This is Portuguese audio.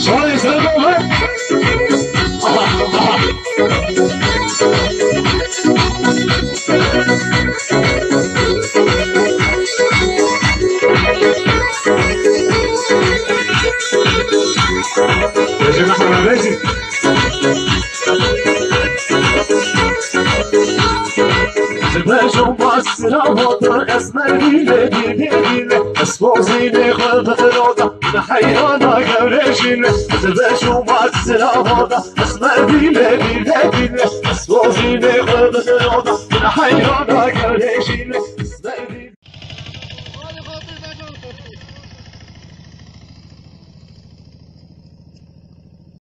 Só entrando, vai. Olha lá, olha lá. Você vai falar, Seveceğim basına motor esmer bile bile bile زيني غلبة الوطن نحيانا قريشين زباجو مصر وطن اسمر بيلة بيلة بيلة اسمو زيني غلبة الوطن نحيانا قريشين